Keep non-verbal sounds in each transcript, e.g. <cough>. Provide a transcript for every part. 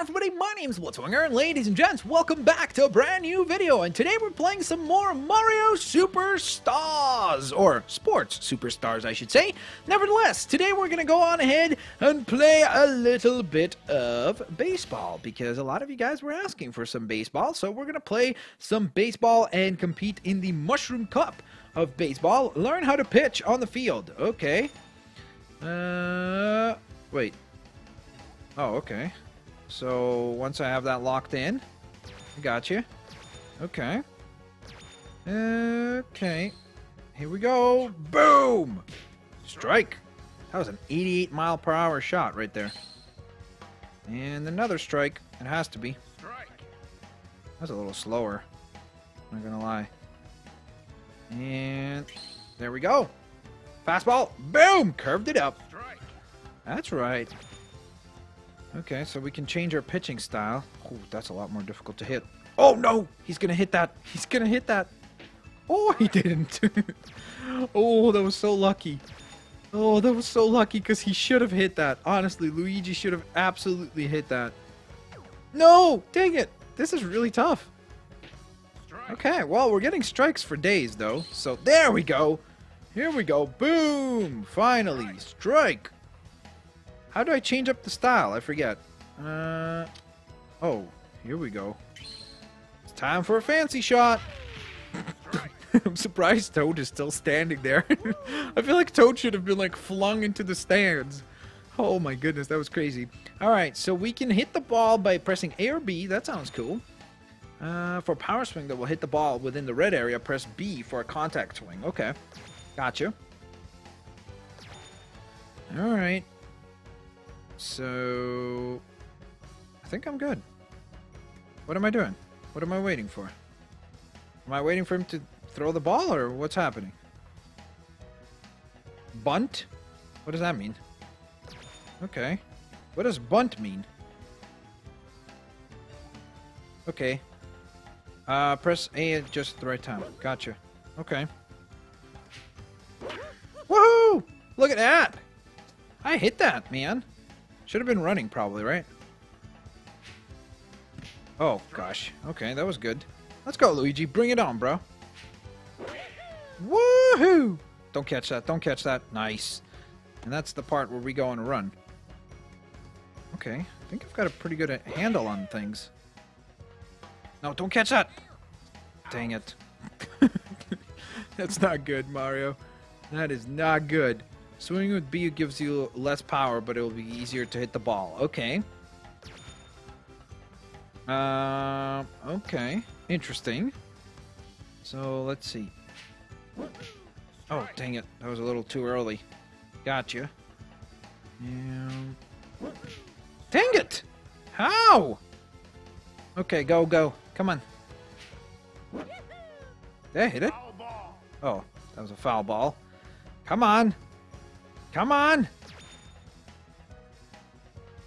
everybody, my name's Blitzwinger, and ladies and gents, welcome back to a brand new video, and today we're playing some more Mario Superstars, or Sports Superstars, I should say. Nevertheless, today we're gonna go on ahead and play a little bit of baseball, because a lot of you guys were asking for some baseball, so we're gonna play some baseball and compete in the Mushroom Cup of baseball. Learn how to pitch on the field. Okay. Uh, wait. Oh, okay. So once I have that locked in, I got you. Okay. Okay. Here we go. Boom! Strike. That was an 88 mile per hour shot right there. And another strike. It has to be. That's a little slower. Not gonna lie. And there we go. Fastball. Boom! Curved it up. That's right. Okay, so we can change our pitching style. Oh, that's a lot more difficult to hit. Oh no! He's gonna hit that. He's gonna hit that. Oh, he didn't. <laughs> oh, that was so lucky. Oh, that was so lucky because he should have hit that. Honestly, Luigi should have absolutely hit that. No! Dang it! This is really tough. Okay, well, we're getting strikes for days, though. So there we go. Here we go. Boom! Finally, strike. How do I change up the style? I forget. Uh, oh, here we go. It's time for a fancy shot. <laughs> I'm surprised Toad is still standing there. <laughs> I feel like Toad should have been like flung into the stands. Oh my goodness, that was crazy. Alright, so we can hit the ball by pressing A or B. That sounds cool. Uh, for power swing that will hit the ball within the red area, press B for a contact swing. Okay. Gotcha. Alright. So... I think I'm good. What am I doing? What am I waiting for? Am I waiting for him to throw the ball, or what's happening? Bunt? What does that mean? Okay. What does bunt mean? Okay. Uh, press A at just the right time. Gotcha. Okay. Woohoo! Look at that! I hit that, man. Should have been running, probably, right? Oh, gosh. Okay, that was good. Let's go, Luigi. Bring it on, bro. Woohoo! Don't catch that. Don't catch that. Nice. And that's the part where we go on a run. Okay. I think I've got a pretty good handle on things. No, don't catch that! Dang it. <laughs> That's not good, Mario. That is not good. Swinging with B gives you less power, but it will be easier to hit the ball. Okay. Uh, okay. Interesting. So, let's see. Oh, dang it. That was a little too early. Gotcha. And... Dang it! How? Okay, go, go. Come on. Did I hit it? Oh, that was a foul ball. Come on. Come on!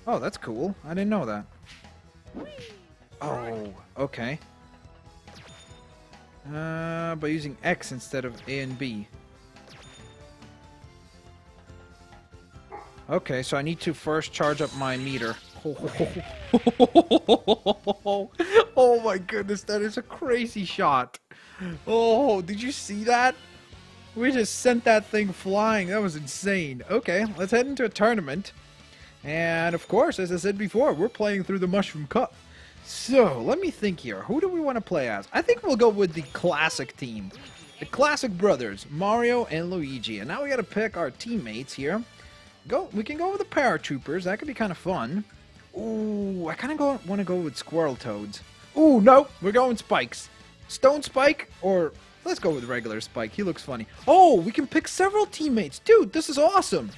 Oh, that's cool. I didn't know that. Oh, okay. Uh, by using X instead of A and B. Okay, so I need to first charge up my meter. <laughs> oh my goodness, that is a crazy shot. Oh, did you see that? We just sent that thing flying. That was insane. Okay, let's head into a tournament. And of course, as I said before, we're playing through the Mushroom Cup. So, let me think here. Who do we want to play as? I think we'll go with the classic team. The classic brothers, Mario and Luigi. And now we got to pick our teammates here. Go. We can go with the paratroopers. That could be kind of fun. Ooh, I kind of go, want to go with Squirrel Toads. Ooh, no, we're going Spikes. Stone Spike or Let's go with regular Spike. He looks funny. Oh, we can pick several teammates. Dude, this is awesome.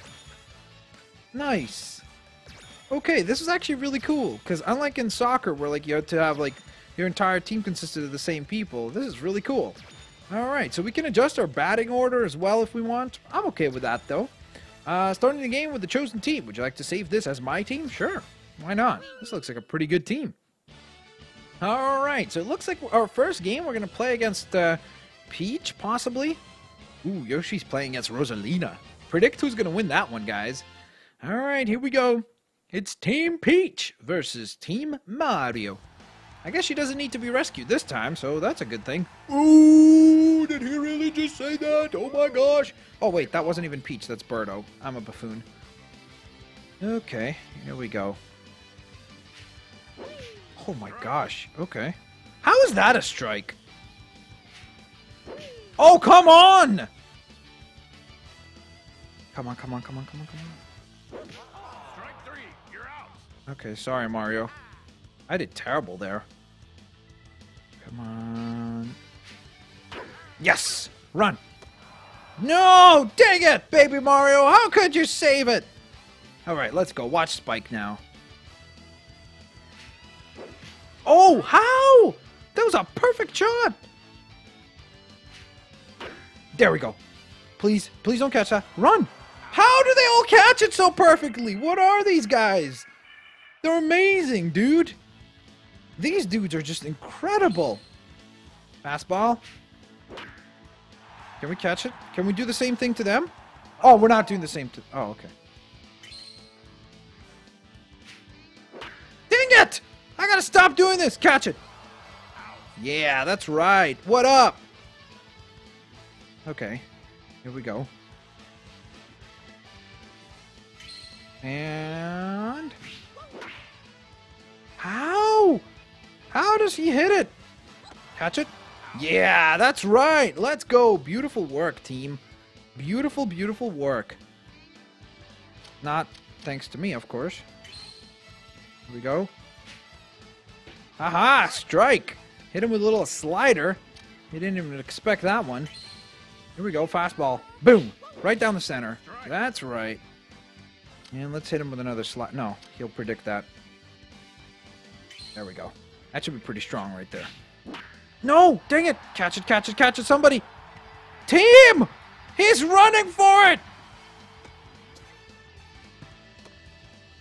Nice. Okay, this is actually really cool. Because unlike in soccer, where like you have to have like your entire team consisted of the same people, this is really cool. Alright, so we can adjust our batting order as well if we want. I'm okay with that, though. Uh, starting the game with the chosen team. Would you like to save this as my team? Sure. Why not? This looks like a pretty good team. Alright, so it looks like our first game we're going to play against... Uh, Peach, possibly? Ooh, Yoshi's playing against Rosalina. Predict who's going to win that one, guys. All right, here we go. It's Team Peach versus Team Mario. I guess she doesn't need to be rescued this time, so that's a good thing. Ooh, did he really just say that? Oh my gosh. Oh wait, that wasn't even Peach, that's Birdo. I'm a buffoon. Okay, here we go. Oh my gosh, okay. How is that a strike? Oh, come on! Come on, come on, come on, come on, come on. Strike three. You're out. Okay, sorry, Mario. I did terrible there. Come on. Yes! Run! No! Dang it, baby Mario! How could you save it? Alright, let's go. Watch Spike now. Oh, how? That was a perfect shot! There we go. Please, please don't catch that. Run! How do they all catch it so perfectly? What are these guys? They're amazing, dude. These dudes are just incredible. Fastball. Can we catch it? Can we do the same thing to them? Oh, we're not doing the same to... Oh, okay. Dang it! I gotta stop doing this! Catch it! Yeah, that's right. What up? Okay. Here we go. And... How? How does he hit it? Catch it? Yeah, that's right. Let's go. Beautiful work, team. Beautiful, beautiful work. Not thanks to me, of course. Here we go. Aha! Strike! Hit him with a little slider. He didn't even expect that one. Here we go. Fastball. Boom! Right down the center. That's right. And let's hit him with another slot. No, he'll predict that. There we go. That should be pretty strong right there. No! Dang it! Catch it, catch it, catch it, somebody! Team! He's running for it!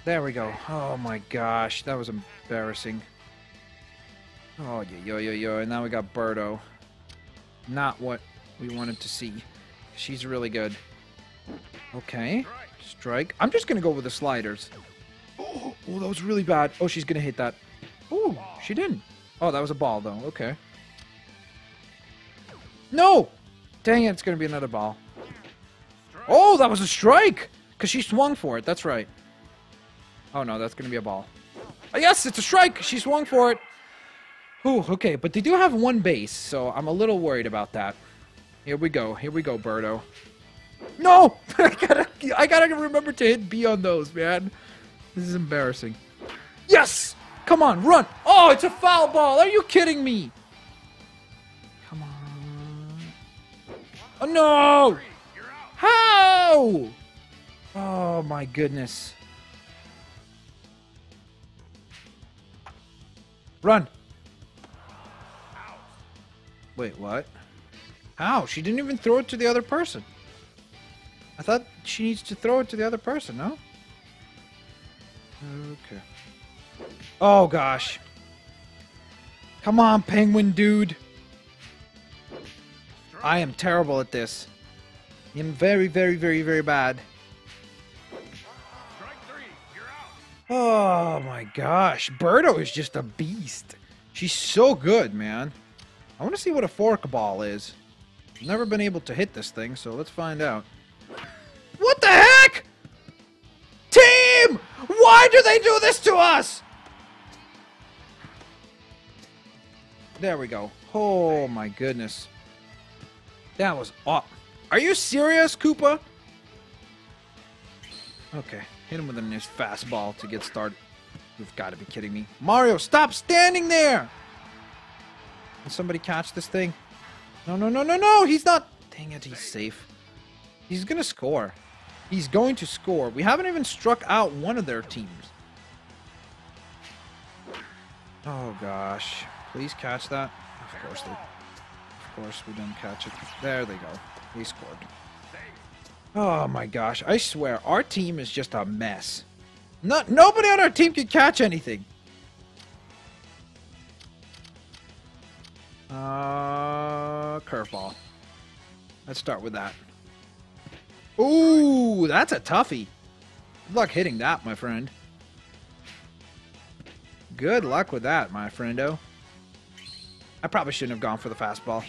There we go. Oh my gosh, that was embarrassing. Oh, yo, yo, yo. And now we got Birdo. Not what we wanted to see. She's really good. Okay. Strike. I'm just going to go with the sliders. Oh, oh, that was really bad. Oh, she's going to hit that. Oh, she didn't. Oh, that was a ball, though. Okay. No! Dang it, it's going to be another ball. Oh, that was a strike! Because she swung for it. That's right. Oh, no, that's going to be a ball. Oh, yes, it's a strike! She swung for it. Ooh, okay, but they do have one base, so I'm a little worried about that. Here we go. Here we go, Birdo. No! <laughs> I gotta, I gotta remember to hit B on those, man. This is embarrassing. Yes! Come on, run! Oh, it's a foul ball! Are you kidding me? Come on. Oh, no! How? Oh, my goodness. Run! Wait, what? How? She didn't even throw it to the other person. I thought she needs to throw it to the other person, no? Okay. Oh, gosh. Come on, penguin dude. I am terrible at this. I'm very, very, very, very bad. Strike three. You're out. Oh my gosh. Birdo is just a beast. She's so good, man. I want to see what a fork ball is. Never been able to hit this thing, so let's find out. What the heck? Team! Why do they do this to us? There we go. Oh my goodness. That was aw- Are you serious, Koopa? Okay, hit him with a nice fastball to get started. You've got to be kidding me. Mario, stop standing there! Can somebody catch this thing? No, no, no, no, no! He's not... Dang it, he's safe. He's gonna score. He's going to score. We haven't even struck out one of their teams. Oh, gosh. Please catch that. Of course they... Of course we didn't catch it. There they go. We scored. Oh, my gosh. I swear, our team is just a mess. Not, nobody on our team can catch anything. Uh, curveball. Let's start with that. Ooh, that's a toughie. Good luck hitting that, my friend. Good luck with that, my friendo. I probably shouldn't have gone for the fastball.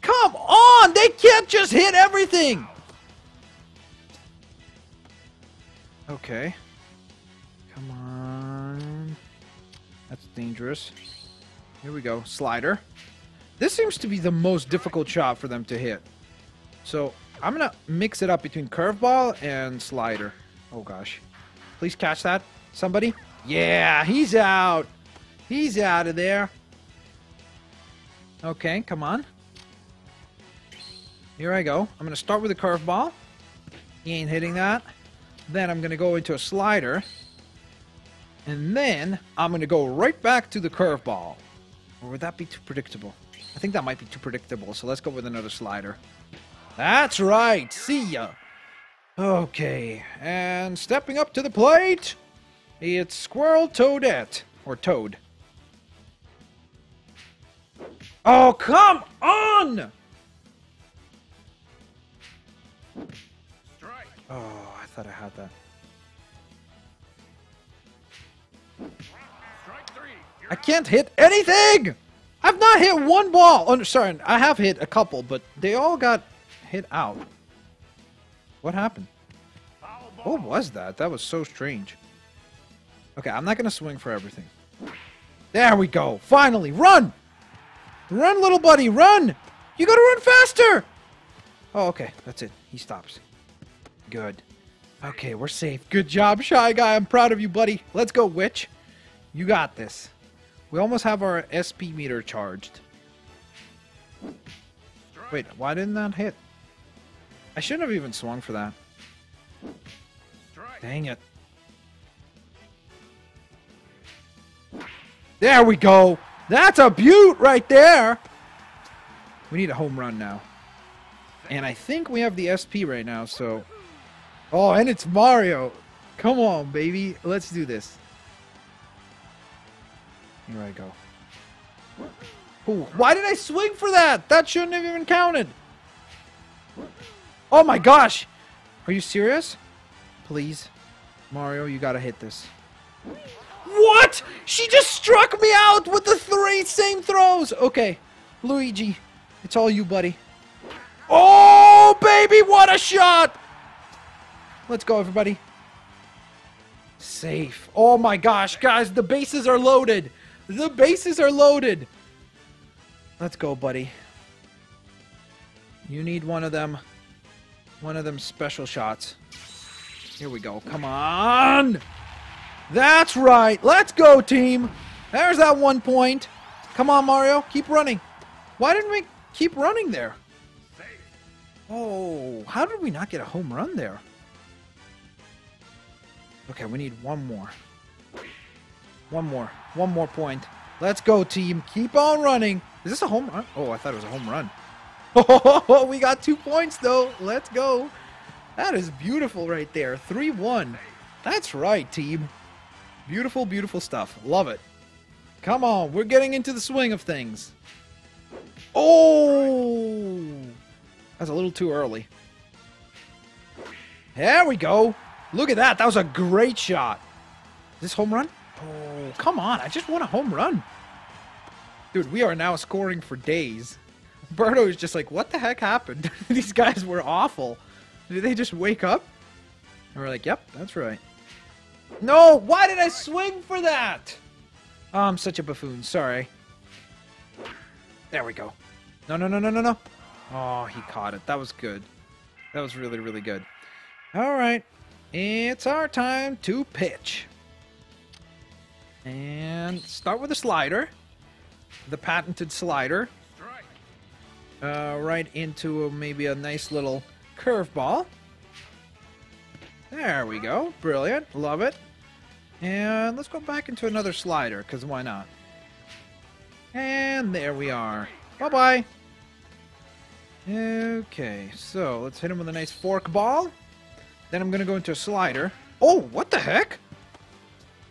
Come on! They can't just hit everything! Okay. Come on. That's dangerous. Here we go. Slider. This seems to be the most difficult shot for them to hit. So, I'm going to mix it up between curveball and slider. Oh, gosh. Please catch that. Somebody? Yeah, he's out. He's out of there. Okay, come on. Here I go. I'm going to start with a curveball. He ain't hitting that. Then I'm going to go into a slider. And then I'm going to go right back to the curveball. Or would that be too predictable? I think that might be too predictable, so let's go with another slider. That's right. See ya. Okay, and stepping up to the plate, it's Squirrel Toadette. Or Toad. Oh, come on! Strike. Oh, I thought I had that. I can't hit anything! I've not hit one ball! Oh, sorry, I have hit a couple, but they all got hit out. What happened? What was that? That was so strange. Okay, I'm not gonna swing for everything. There we go. Finally, run! Run, little buddy, run! You gotta run faster! Oh, okay, that's it. He stops. Good. Okay, we're safe. Good job, Shy Guy. I'm proud of you, buddy. Let's go, Witch. You got this. We almost have our SP meter charged. Wait, why didn't that hit? I shouldn't have even swung for that. Dang it. There we go. That's a beaut right there. We need a home run now. And I think we have the SP right now, so... Oh, and it's Mario. Come on, baby. Let's do this. Here I go. Ooh, why did I swing for that? That shouldn't have even counted. Oh my gosh. Are you serious? Please. Mario, you gotta hit this. What? She just struck me out with the three same throws. Okay, Luigi, it's all you, buddy. Oh, baby, what a shot! Let's go, everybody. Safe. Oh my gosh, guys, the bases are loaded. The bases are loaded. Let's go, buddy. You need one of them. One of them special shots. Here we go. Come on! That's right. Let's go, team. There's that one point. Come on, Mario. Keep running. Why didn't we keep running there? Oh, how did we not get a home run there? Okay, we need one more. One more. One more point. Let's go, team. Keep on running. Is this a home run? Oh, I thought it was a home run. <laughs> Oh, we got two points, though. Let's go. That is beautiful right there. 3 1. That's right, team. Beautiful, beautiful stuff. Love it. Come on, we're getting into the swing of things. Oh! That's a little too early. There we go. Look at that. That was a great shot. Is this home run? Oh, come on. I just want a home run. Dude, we are now scoring for days. Birdo is just like, what the heck happened? <laughs> These guys were awful. Did they just wake up? And we're like, yep, that's right. No, why did I swing for that? Oh, I'm such a buffoon. Sorry. There we go. No, no, no, no, no, no. Oh, he caught it. That was good. That was really, really good. All right. It's our time to pitch. And start with a slider. The patented slider. Uh, right into a, maybe a nice little curveball. There we go. Brilliant. Love it. And let's go back into another slider, because why not? And there we are. Bye-bye. Okay, so let's hit him with a nice fork ball. Then I'm going to go into a slider. Oh, what the heck?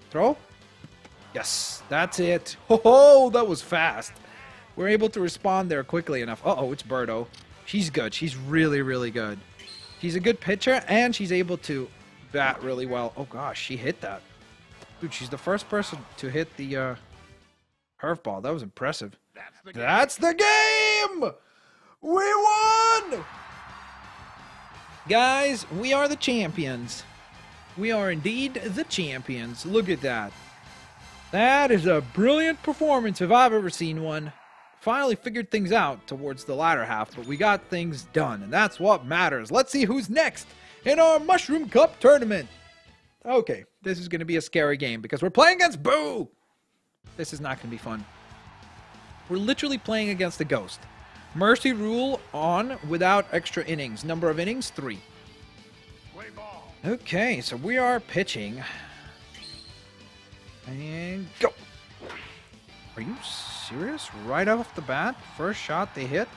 Throw? Yes, that's it. <laughs> Oh, that was fast. We're able to respond there quickly enough. Uh-oh, it's Birdo. She's good. She's really, really good. She's a good pitcher, and she's able to bat really well. Oh, gosh, she hit that. Dude, she's the first person to hit the uh, curveball. That was impressive. That's the game. That's the game! We won! Guys, we are the champions. We are indeed the champions. Look at that. That is a brilliant performance if I've ever seen one. Finally figured things out towards the latter half, but we got things done, and that's what matters. Let's see who's next in our Mushroom Cup tournament. Okay, this is going to be a scary game because we're playing against Boo! This is not going to be fun. We're literally playing against a ghost. Mercy rule on without extra innings. Number of innings, three. Okay, so we are pitching. And go. Are you serious? Right off the bat? First shot they hit?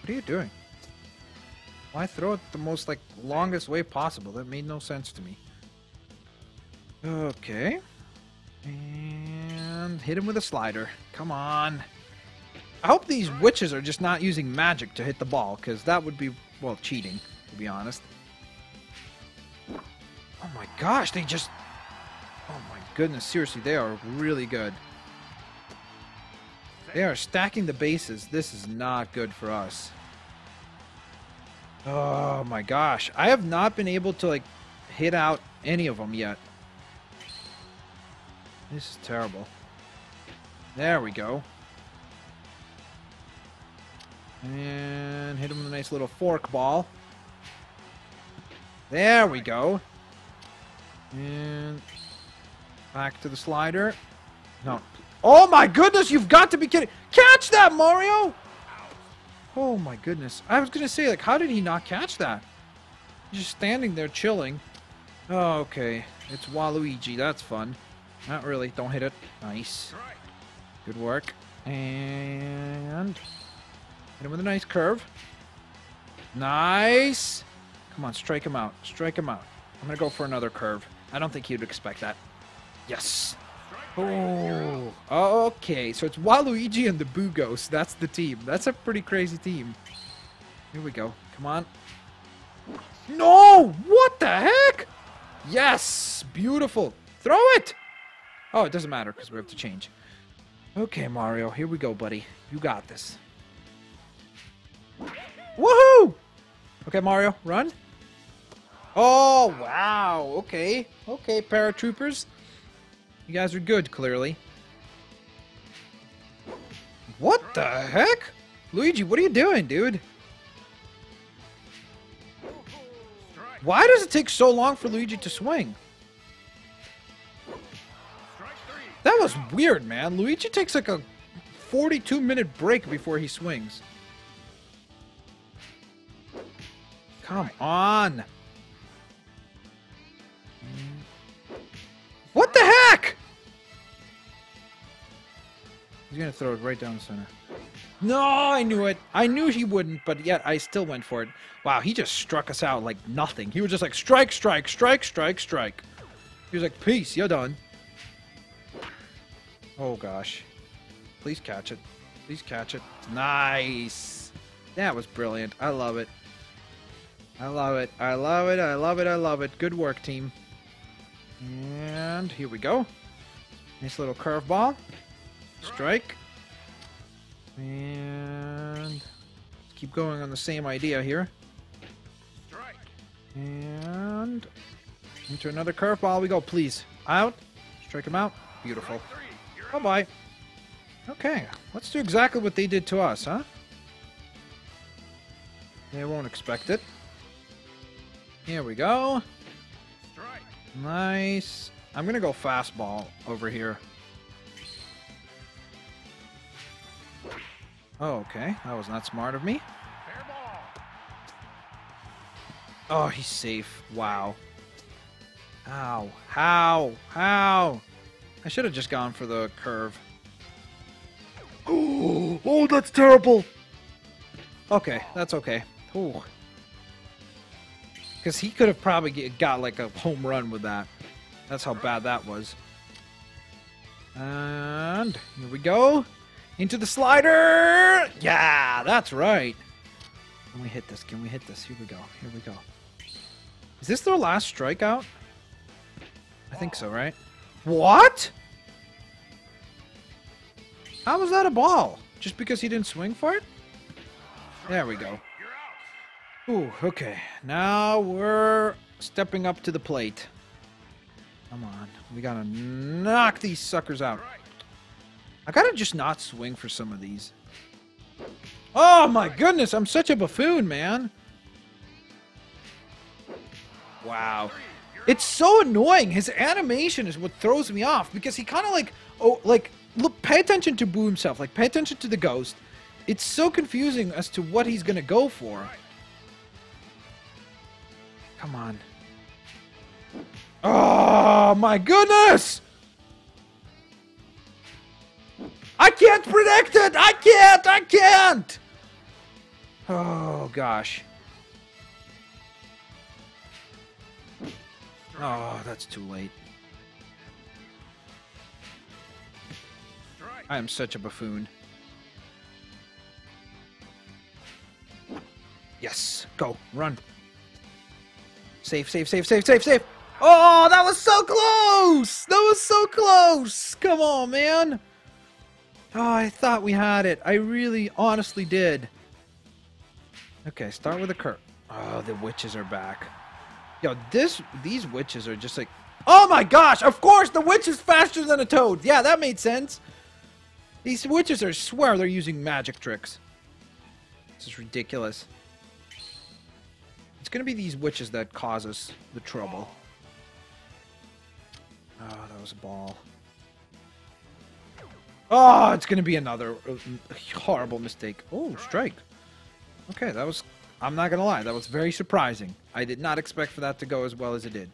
What are you doing? Why throw it the most like longest way possible? That made no sense to me. Okay. And hit him with a slider. Come on. I hope these witches are just not using magic to hit the ball, because that would be, well, cheating, to be honest. Oh my gosh, they just... Oh my goodness, seriously, they are really good. They are stacking the bases. This is not good for us. Oh my gosh. I have not been able to, like, hit out any of them yet. This is terrible. There we go. And hit him with a nice little fork ball. There we go. And back to the slider. No. Mm. Oh my goodness, you've got to be kidding. Catch that, Mario! Oh my goodness. I was going to say, like, how did he not catch that? He's just standing there chilling. Oh, okay. It's Waluigi. That's fun. Not really. Don't hit it. Nice. Good work. And hit him with a nice curve. Nice. Come on, strike him out. Strike him out. I'm gonna go for another curve. I don't think he'd expect that. Yes. Oh. Okay, so it's Waluigi and the Boo Ghost. That's the team. That's a pretty crazy team. Here we go. Come on. No! What the heck? Yes! Beautiful. Throw it! Oh, it doesn't matter because we have to change. Okay, Mario, here we go, buddy. You got this. Woohoo! Okay, Mario, run. Oh, wow. Okay. Okay, paratroopers. You guys are good, clearly. What the heck? Luigi, what are you doing, dude? Why does it take so long for Luigi to swing? That was weird, man. Luigi takes like a 42 minute break before he swings. Come on. What the heck? He's gonna throw it right down the center. No, I knew it. I knew he wouldn't, but yet I still went for it. Wow, he just struck us out like nothing. He was just like strike, strike, strike, strike, strike. He was like, peace, you're done. Oh gosh. Please catch it. Please catch it. Nice. That was brilliant. I love it. I love it. I love it. I love it. I love it. Good work, team. And here we go. Nice little curveball. Strike. And keep going on the same idea here. Strike. And into another curveball we go, please. Out. Strike him out. Beautiful. Bye bye. Okay, let's do exactly what they did to us, huh? They won't expect it. Here we go. Nice. I'm gonna go fastball over here. Oh, okay. That was not smart of me. Oh, he's safe. Wow. How? How? How? I should have just gone for the curve. Oh, <gasps> oh, that's terrible. Okay, that's okay. Ooh. Because he could have probably get, got like a home run with that. That's how bad that was. And here we go. Into the slider. Yeah, that's right. Can we hit this? Can we hit this? Here we go. Here we go. Is this their last strikeout? I think so, right? What? How was that a ball? Just because he didn't swing for it? There we go. Ooh, okay. Now we're stepping up to the plate. Come on. We gotta knock these suckers out. I gotta just not swing for some of these. Oh my goodness, I'm such a buffoon, man. Wow. It's so annoying. His animation is what throws me off because he kind of like, oh, like, look, pay attention to Boo himself. Like, pay attention to the ghost. It's so confusing as to what he's gonna go for. Come on. Oh my goodness! I can't predict it! I can't! I can't! Oh gosh. Oh, that's too late. I am such a buffoon. Yes, go, run. Safe, safe, safe, safe, safe, safe. Oh, that was so close! That was so close! Come on, man. Oh, I thought we had it. I really, honestly did. Okay, start with a curve. Oh, the witches are back. Yo, this, these witches are just like, oh my gosh! Of course, the witch is faster than a toad. Yeah, that made sense. These witches are swear they're using magic tricks. This is ridiculous. Gonna be these witches that cause us the trouble. Oh, that was a ball. Oh, it's gonna be another uh, horrible mistake. Oh, strike. Okay, that was. I'm not gonna lie, that was very surprising. I did not expect for that to go as well as it did.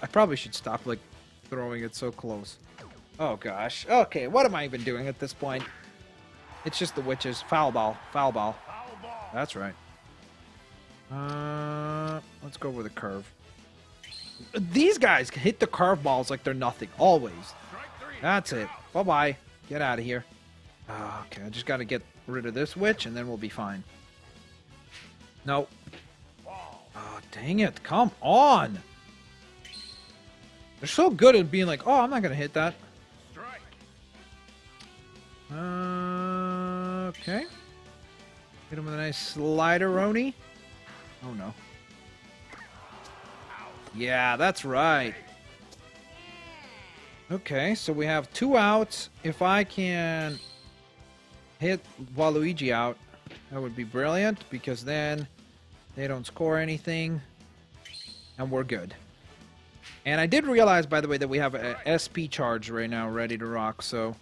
I probably should stop like throwing it so close. Oh gosh. Okay, what am I even doing at this point? It's just the witches. Foul ball. Foul ball. Foul ball. That's right. Uh, let's go with a curve. These guys can hit the curve balls like they're nothing. Always. That's it. Bye bye. Get out of here. Ah, okay, I just got to get rid of this witch and then we'll be fine. Nope. Oh, dang it. Come on. They're so good at being like, oh, I'm not going to hit that. Uh, okay. Hit him with a nice slider, Roni. Oh, no. Yeah, that's right. Okay, so we have two outs. If I can hit Waluigi out, that would be brilliant because then they don't score anything and we're good. And I did realize, by the way, that we have a SP charge right now ready to rock, so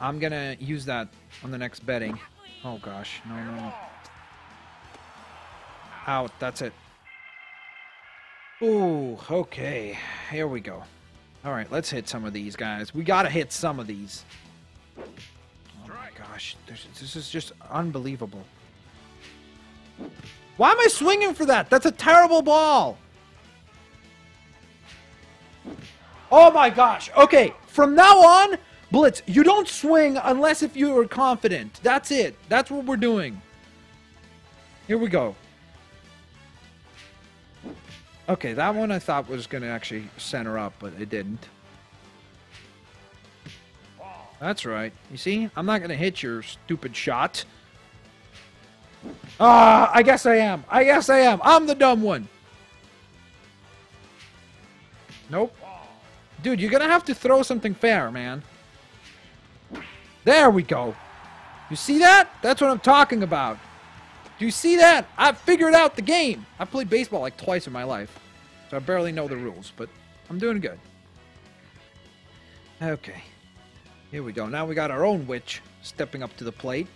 I'm gonna use that on the next betting. Oh gosh, no, no, no. Out, that's it. Ooh, okay. Here we go. Alright, let's hit some of these guys. We gotta hit some of these. Oh my gosh, this, this is just unbelievable. Why am I swinging for that? That's a terrible ball. Oh my gosh. Okay, from now on, Blitz, you don't swing unless if you are confident. That's it. That's what we're doing. Here we go. Okay, that one I thought was going to actually center up, but it didn't. That's right. You see? I'm not going to hit your stupid shot. Ah, I guess I am. I guess I am. I'm the dumb one. Nope. Dude, you're going to have to throw something fair, man. There we go. You see that? That's what I'm talking about. Do you see that? I figured out the game. I played baseball like twice in my life. So I barely know the rules, but I'm doing good. Okay. Here we go. Now we got our own witch stepping up to the plate.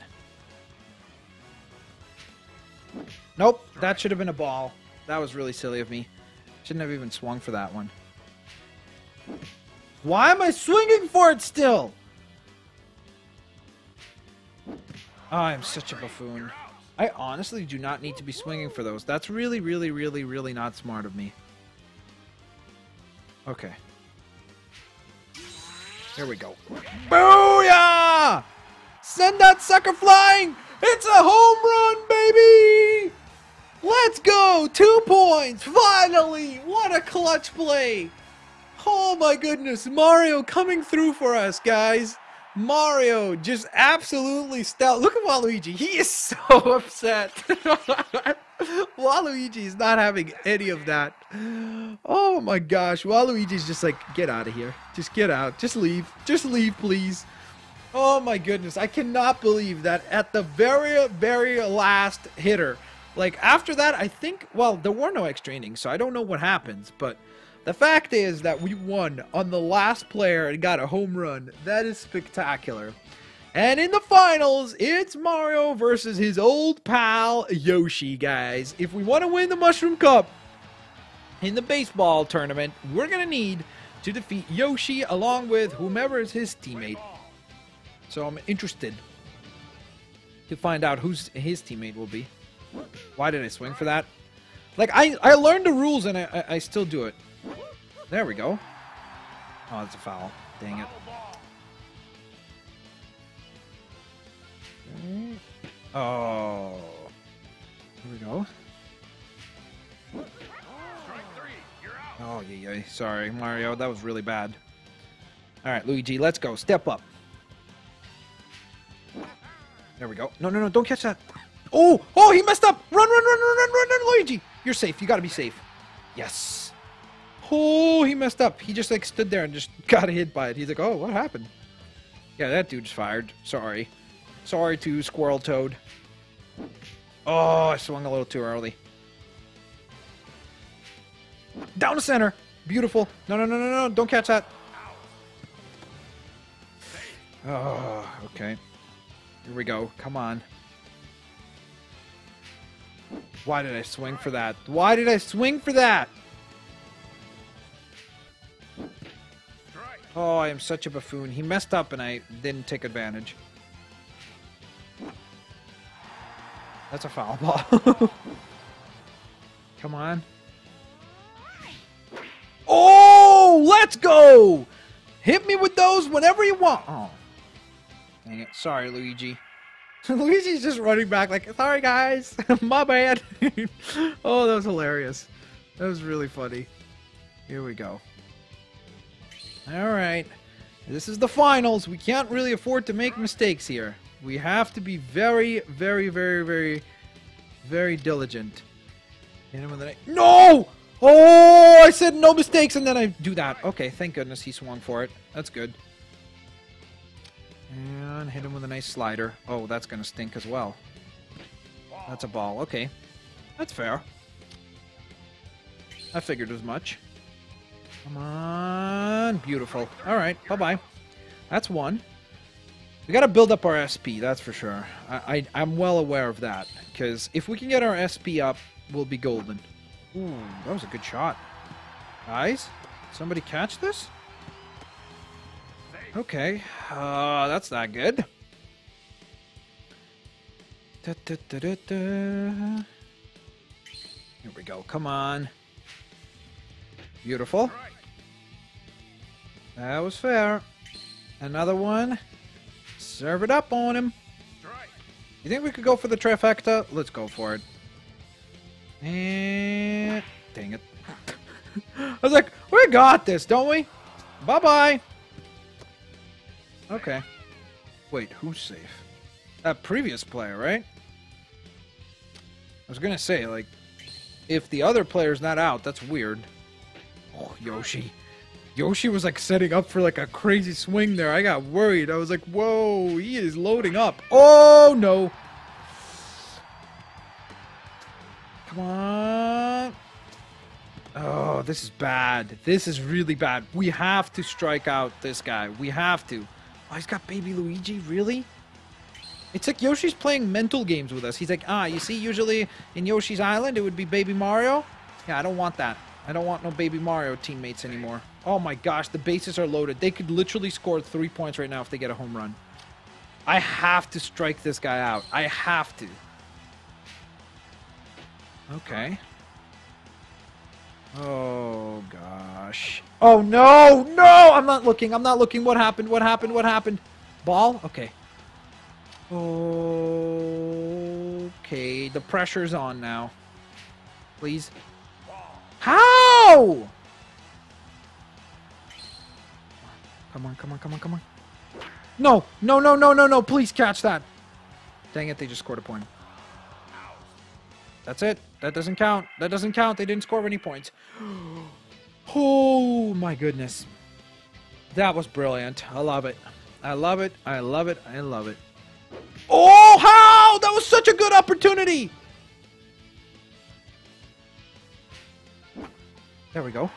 Nope, that should have been a ball. That was really silly of me. Shouldn't have even swung for that one. Why am I swinging for it still? Oh, I'm such a buffoon. I honestly do not need to be swinging for those. That's really, really, really, really not smart of me. Okay. Here we go. Booyah! Send that sucker flying! It's a home run, baby! Let's go! Two points! Finally! What a clutch play! Oh my goodness, Mario coming through for us, guys. Mario just absolutely stout. Look at Waluigi. He is <laughs> so upset. <laughs> Waluigi is not having any of that. Oh my gosh. Waluigi's just like, get out of here. Just get out. Just leave. Just leave, please. Oh my goodness. I cannot believe that at the very, very last hitter. Like after that, I think, well, there were no extra innings, so I don't know what happens, but the fact is that we won on the last player and got a home run. That is spectacular. And in the finals, it's Mario versus his old pal Yoshi, guys. If we want to win the Mushroom Cup in the baseball tournament, we're going to need to defeat Yoshi along with whomever is his teammate. So I'm interested to find out who's his teammate will be. Why did I swing for that? Like, I, I learned the rules and I, I still do it. There we go. Oh, that's a foul. Dang it. Oh. Here we go. Oh, yeah, yeah. Sorry, Mario. That was really bad. All right, Luigi, let's go. Step up. There we go. No, no, no. Don't catch that. Oh, oh, he messed up. Run, run, run, run, run, run, run, Luigi. You're safe. You got to be safe. Yes. Oh, he messed up. He just like stood there and just <laughs> got hit by it. He's like, oh, what happened? Yeah, that dude's fired. Sorry. Sorry to Squirrel Toad. Oh, I swung a little too early. Down the center. Beautiful. No, no, no, no, no. Don't catch that. Oh, okay. Here we go. Come on. Why did I swing for that? Why did I swing for that? Oh, I am such a buffoon. He messed up and I didn't take advantage. That's a foul ball. <laughs> Come on. Oh, let's go! Hit me with those whenever you want. Oh. Dang it. Sorry, Luigi. <laughs> Luigi's just running back like, sorry guys, <laughs> my bad. oh, that was hilarious. That was really funny. Here we go. All right. This is the finals. We can't really afford to make mistakes here. We have to be very, very, very, very, very diligent. Hit him with a... No! Oh, I said no mistakes, and then I do that. Okay, thank goodness he swung for it. That's good. And hit him with a nice slider. Oh, that's going to stink as well. That's a ball. Okay. That's fair. I figured as much. Come on. Beautiful. All right. Bye-bye. That's one. We got to build up our SP, that's for sure. I, I, am well aware of that. Because if we can get our SP up, we'll be golden. Ooh, that was a good shot. Guys, somebody catch this? Okay. Uh, that's not good. Da, da, da, Here we go. Come on. Beautiful. That was fair. Another one. Serve it up on him. You think we could go for the trifecta? Let's go for it. And... Dang it. <laughs> I was like, we got this, don't we? Bye-bye. Okay. Wait, who's safe? That previous player, right? I was gonna say, like, if the other player's not out, that's weird. Oh, Yoshi. Yoshi was like setting up for like a crazy swing there. I got worried. I was like, whoa, he is loading up. Oh, no. Come on. Oh, this is bad. This is really bad. We have to strike out this guy. We have to. Oh, he's got baby Luigi? Really? It's like Yoshi's playing mental games with us. He's like, ah, you see, usually in Yoshi's Island, it would be baby Mario. Yeah, I don't want that. I don't want no baby Mario teammates anymore. Oh my gosh, the bases are loaded. They could literally score three points right now if they get a home run. I have to strike this guy out. I have to. Okay. Oh gosh. Oh no, no! I'm not looking. I'm not looking. What happened? What happened? What happened? Ball? Okay. Okay. The pressure's on now. Please. How? Come on, come on, come on, come on. No, no, no, no, no, no. Please catch that. Dang it, they just scored a point. That's it. That doesn't count. That doesn't count. They didn't score any points. <gasps> Oh, my goodness. That was brilliant. I love it. I love it. I love it. I love it. Oh, how? That was such a good opportunity. There we go.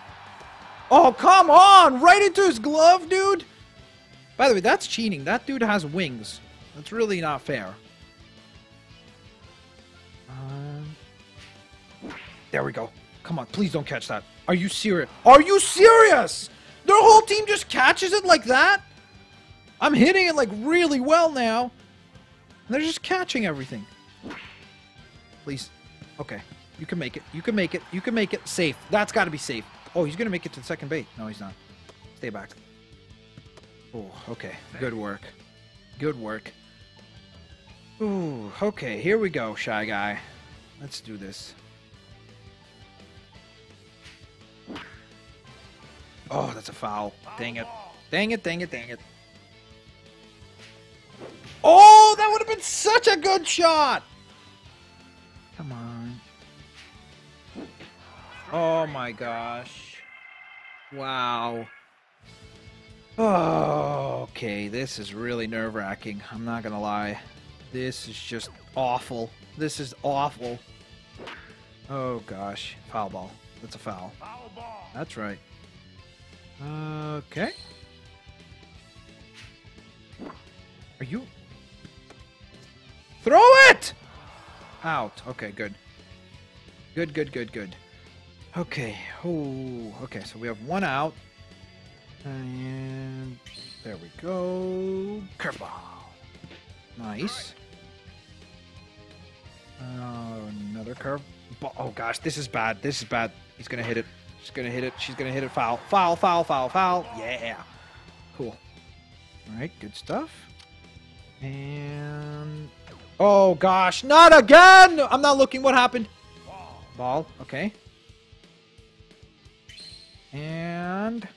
Oh, come on! Right into his glove, dude! By the way, that's cheating. That dude has wings. That's really not fair. Um, there we go. Come on, please don't catch that. Are you serious? Are you serious? Their whole team just catches it like that? I'm hitting it like really well now. And they're just catching everything. Please. Okay. You can make it. You can make it. You can make it. Safe. That's got to be safe. Oh, he's going to make it to the second base. No, he's not. Stay back. Oh, okay. Good work. Good work. Ooh, okay. Here we go, Shy Guy. Let's do this. Oh, that's a foul. Dang it. Dang it, dang it, dang it. Oh, that would have been such a good shot! Oh my gosh. Wow. Oh, okay. This is really nerve wracking. I'm not gonna lie. This is just awful. This is awful. Oh gosh. Foul ball. That's a foul. Foul ball. That's right. Okay. Are you. Throw it! Out. Okay, good. Good, good, good, good. Okay. Oh, okay. So we have one out. And there we go. Curveball. Nice. Uh, another curve. Oh gosh, this is bad. This is bad. He's gonna hit it. She's gonna hit it. She's gonna hit it. Foul. Foul. Foul. Foul. Foul. Yeah. Cool. All right. Good stuff. And oh gosh, not again! I'm not looking. What happened? Ball. Ball. Okay. And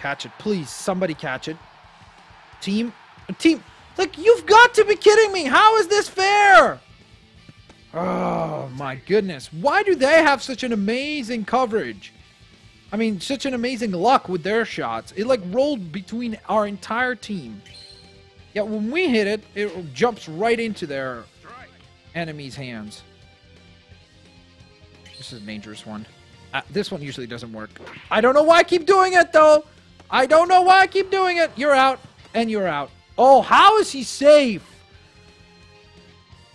catch it, please. Somebody catch it. Team, team. Like you've got to be kidding me! How is this fair? Oh my goodness! Why do they have such an amazing coverage? I mean, such an amazing luck with their shots. It like rolled between our entire team. Yet when we hit it, it jumps right into their enemy's hands. This is a dangerous one. Uh, this one usually doesn't work. I don't know why I keep doing it, though. I don't know why I keep doing it. You're out, and you're out. Oh, how is he safe?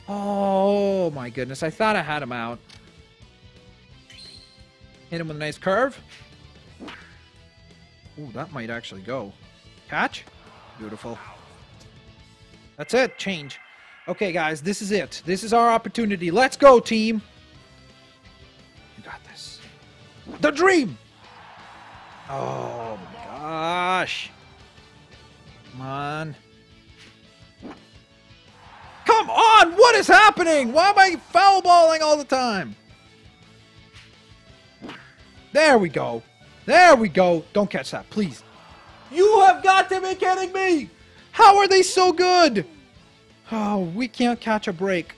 Oh, my goodness. I thought I had him out. Hit him with a nice curve. Ooh, that might actually go. Catch. Beautiful. That's it. Change. Okay, guys, this is it. This is our opportunity. Let's go, team. The dream. Oh my gosh. Come on. Come on! What is happening? Why am I foul balling all the time? There we go. There we go. Don't catch that, please. You have got to be kidding me! How are they so good? Oh, we can't catch a break.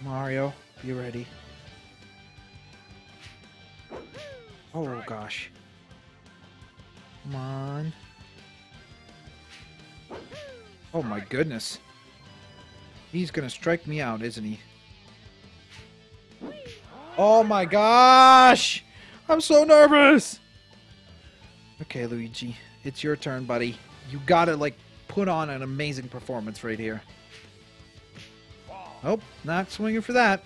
Mario, be ready. Oh gosh. Come on. Oh my goodness. He's gonna strike me out, isn't he? Oh my gosh! I'm so nervous! Okay, Luigi. It's your turn, buddy. You gotta, like, put on an amazing performance right here. Oh, not swinging for that.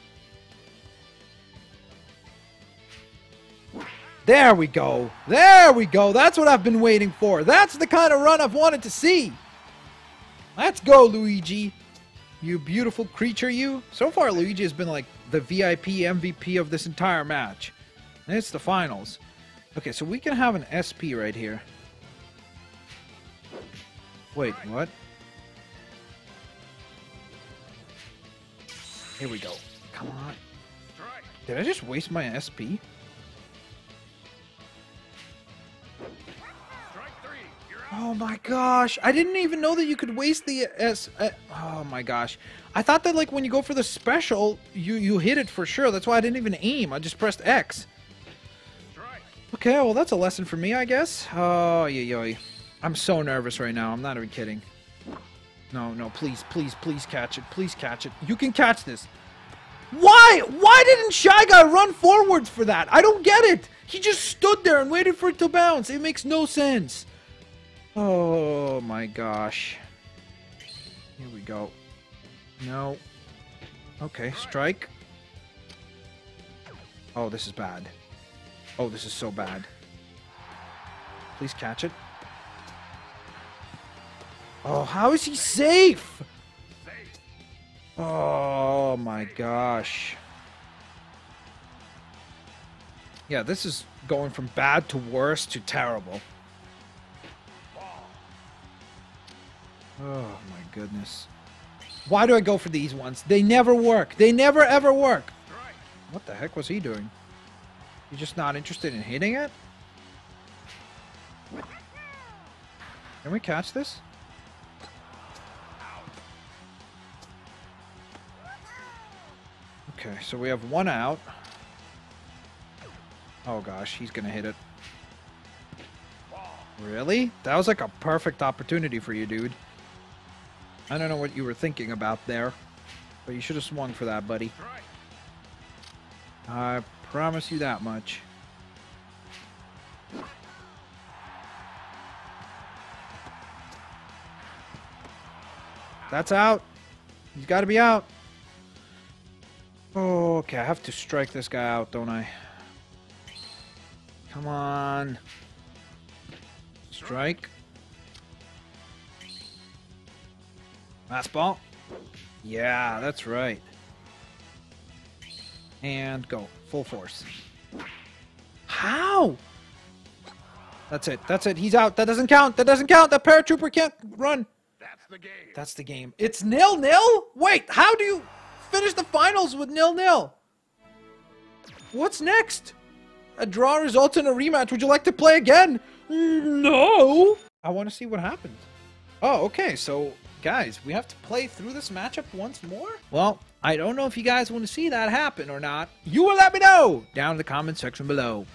There we go. There we go. That's what I've been waiting for. That's the kind of run I've wanted to see. Let's go, Luigi. You beautiful creature, you. So far, Luigi has been like the VIP MVP of this entire match. And it's the finals. Okay, so we can have an SP right here. Wait, what? Here we go. Come on. Did I just waste my SP? Oh my gosh. I didn't even know that you could waste the S. Uh, oh my gosh. I thought that like when you go for the special, you, you hit it for sure. That's why I didn't even aim. I just pressed X. Okay, well that's a lesson for me, I guess. Oh, yeah, yeah. I'm so nervous right now. I'm not even kidding. No, no, please, please, please catch it. Please catch it. You can catch this. Why? Why didn't Shy Guy run forwards for that? I don't get it. He just stood there and waited for it to bounce. It makes no sense. Oh my gosh. Here we go. No. Okay, strike. Oh, this is bad. Oh, this is so bad. Please catch it. Oh, how is he safe? Oh my gosh. Yeah, this is going from bad to worse to terrible. Oh my goodness. Why do I go for these ones? They never work. They never ever work. What the heck was he doing? You just not interested in hitting it? Can we catch this? Okay, so we have one out. Oh gosh, he's gonna hit it. Really? That was like a perfect opportunity for you, dude. I don't know what you were thinking about there, but you should have swung for that, buddy. I promise you that much. That's out. He's got to be out. Oh, okay. I have to strike this guy out, don't I? Come on. Strike. Last ball. Yeah, that's right. And go. Full force. How? That's it. That's it. He's out. That doesn't count. That doesn't count. That Paratroopa can't run. That's the game. That's the game. It's nil nil? Wait, how do you finish the finals with nil nil? What's next? A draw results in a rematch. Would you like to play again? No. I want to see what happens. Oh, okay. So, guys, we have to play through this matchup once more? Well, I don't know if you guys want to see that happen or not. You will let me know down in the comment section below.